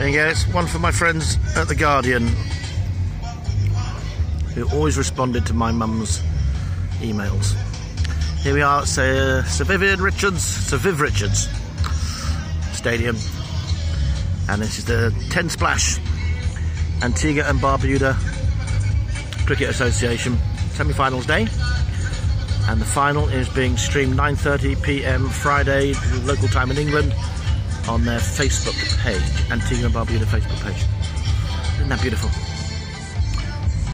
There you it's one for my friends at The Guardian who always responded to my mum's emails. Here we are at Sir, Sir Vivian Richards, Sir Viv Richards Stadium. And this is the 10 Splash Antigua and Barbuda Cricket Association semi-finals day. And the final is being streamed 9.30 p.m. Friday, local time in England, on their Facebook page, Antigua and Barbuda Facebook page. Isn't that beautiful?